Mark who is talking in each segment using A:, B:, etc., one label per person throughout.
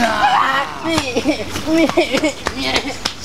A: 아, 미안하다.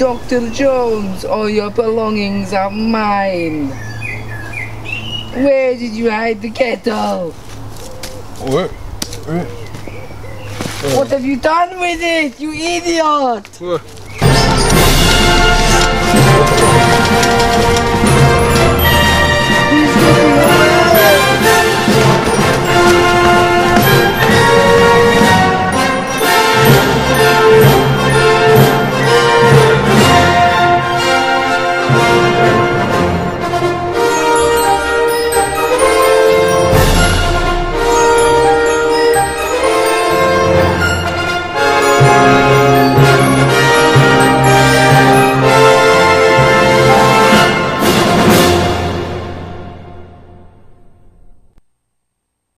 A: Dr. Jones, all your belongings are mine. Where did you hide the kettle?
B: What?
A: What have you done with it, you idiot?
B: What?